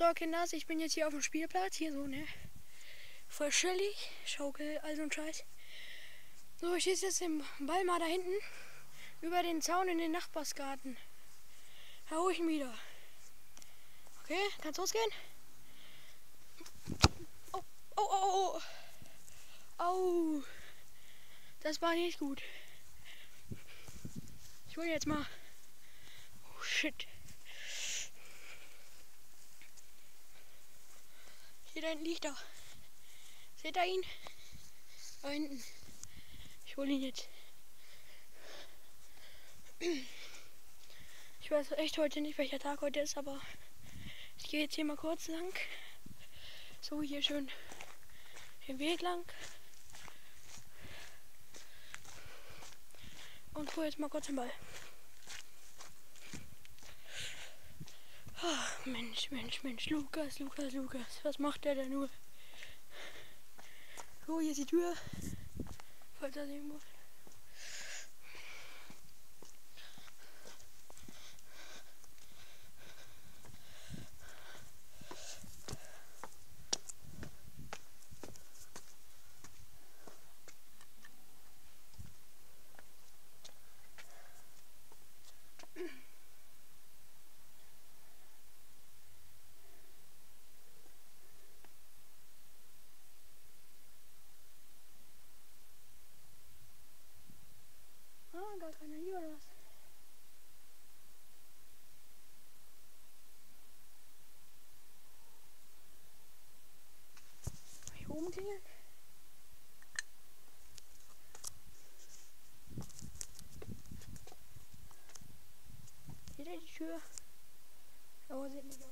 So, Kinders, ich bin jetzt hier auf dem Spielplatz. Hier so, ne? Voll chillig. Schaukel, also ein Scheiß. So, ich schieße jetzt den Ball mal da hinten über den Zaun in den Nachbarsgarten. Da hole ich ihn wieder. Okay, kann's losgehen? Oh, oh, oh, oh. Au. Das war nicht gut. Ich hole jetzt mal. Oh shit. Hier da hinten liegt er. Seht ihr ihn? Da hinten. Ich hole ihn jetzt. Ich weiß echt heute nicht, welcher Tag heute ist, aber ich gehe jetzt hier mal kurz lang. So, hier schön den Weg lang. Und hole jetzt mal kurz den Ball. Mensch, Mensch, Mensch. Lukas, Lukas, Lukas. Was macht der denn nur? So, hier ist die Tür. Falls er sehen muss. gerade einer hier oder was? Hier oben klingeln? Hinter die Tür. Aber sind nicht